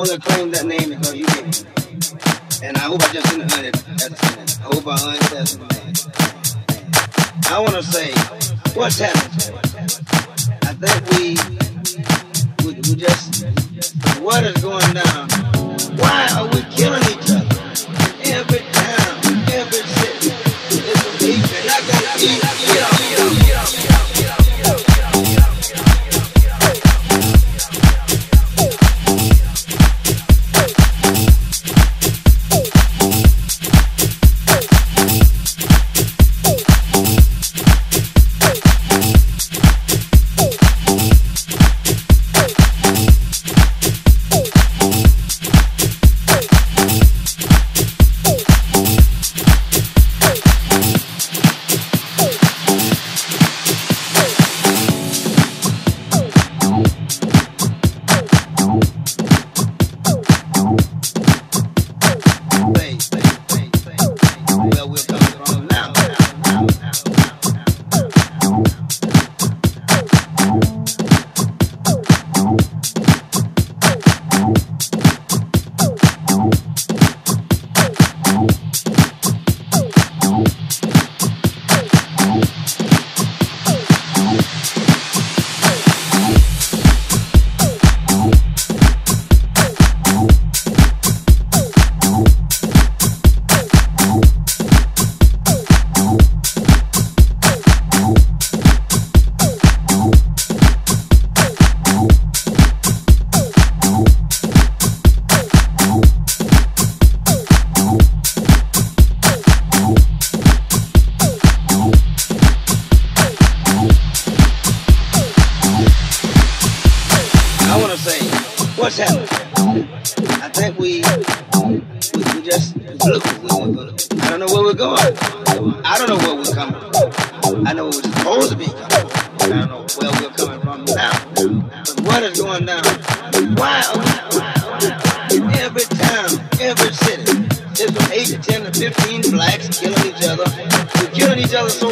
I only claim that name because you gave. And I hope I just didn't earn it. I hope I earned man. I want to say, what's happening? I think we, we, we just, what is going down? Why are we what's? I think we, we, we just we, I don't know where we're going. I don't know where we're coming from. I know where we're supposed to be coming from. I don't know where we're coming from now. But what is going down? Why why every town, every city, there's from 8 to 10 to 15 blacks killing each other. We're killing each other so